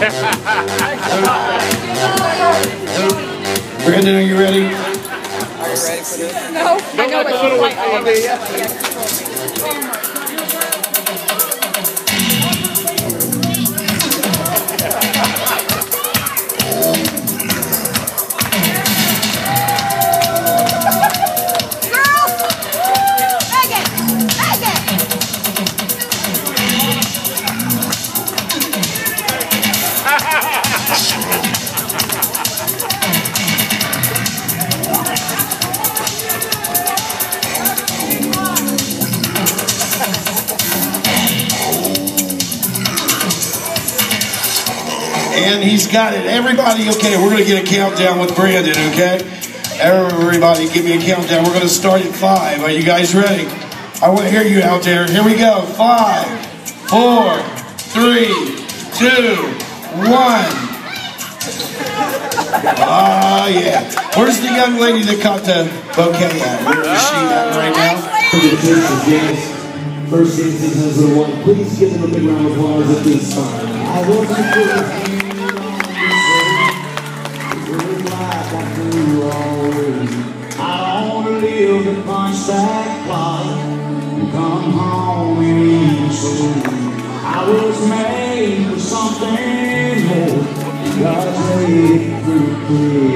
know it. Brandon, are you ready? For this? No, I know what you like. I And he's got it. Everybody, okay, we're going to get a countdown with Brandon, okay? Everybody, give me a countdown. We're going to start at five. Are you guys ready? I want to hear you out there. Here we go. Five, four, three, two, one. Ah, yeah. Where's the young lady that caught the bouquet at? Where is she at right now? Congratulations, James. First season as the one. Please give them a big round of applause at this time. I I live in punch sack and come home. I was made for something more. God's made it pretty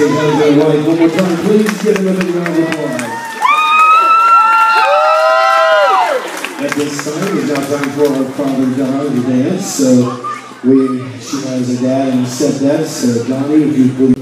All right, one more time, please give him a round of applause. At this time, it's now time for our father Don to dance. So we, she has a dad and a stepdad. So Donnie, if you please.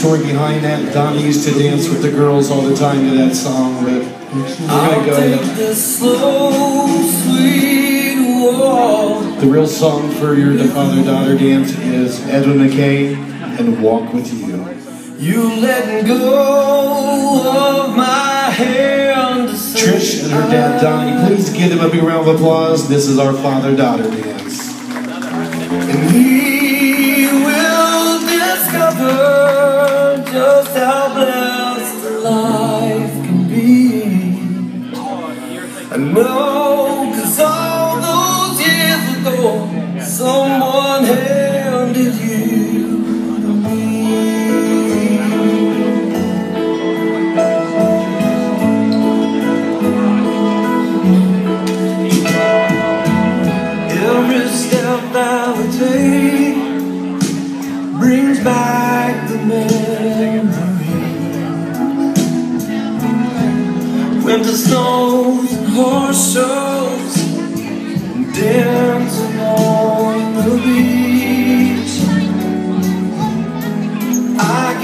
Story behind that. Donnie used to dance with the girls all the time to that song, but we're gonna go the slow, sweet walk. The real song for your father-daughter dance is Edwin McCain and Walk With You. You letting go of my hand. Trish and her dad Donnie, please give them a big round of applause. This is our father-daughter dance. And he will discover just how blessed life can be. I know,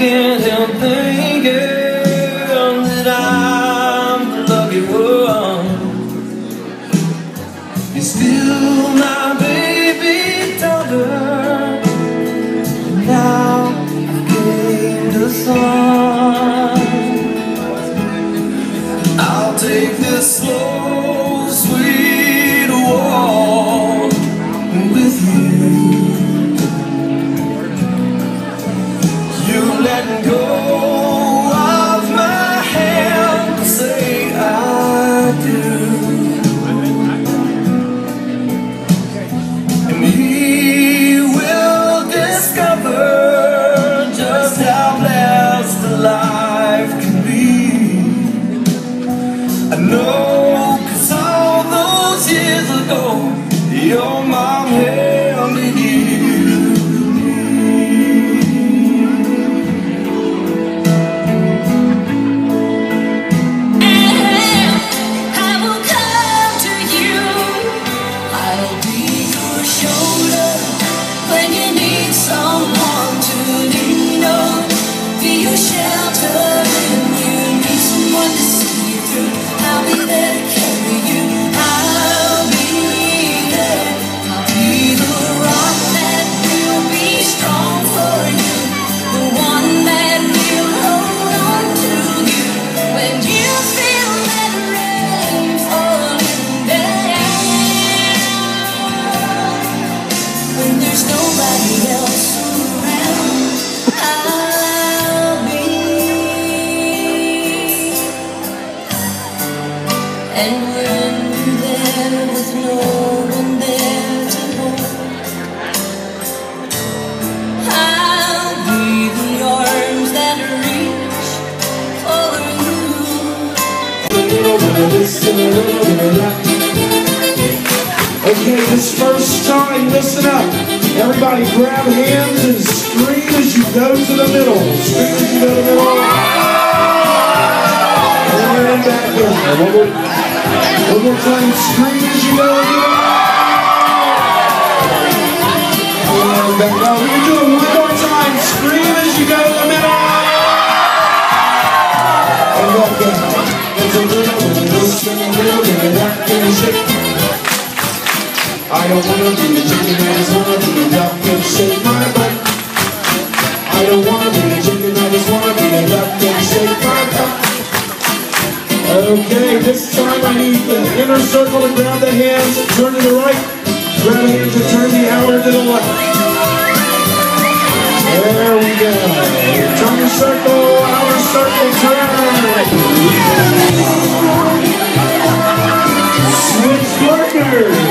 can't help thinking that I'm the lucky one. You're still my baby daughter. Now you gained a son. I'll take this slow, Okay, this first time, listen up. Everybody grab hands and scream as you go to the middle. Scream as you go to the middle. And back there. One more, one more time, scream as you go again. Come back up. We can do it one more time. Scream as you go to the middle. And back down. I don't wanna be a chicken, I just wanna be a and shake my butt. I don't wanna be a chicken, I just wanna be a and shake my butt. Okay, this time I need the inner circle to grab the hands, turn to the right, grab the hands and turn the hour to the left. There we go. Turn your circle, outer circle, turn. Switch partners.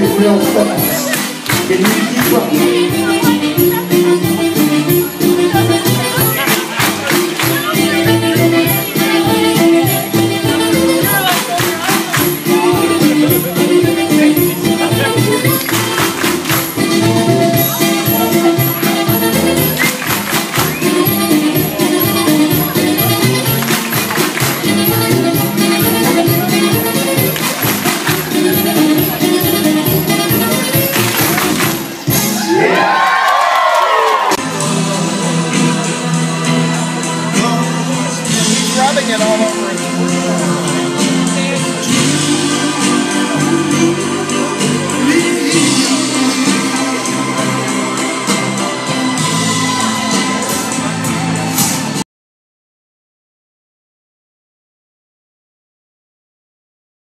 Get real fast. Can you it all. over his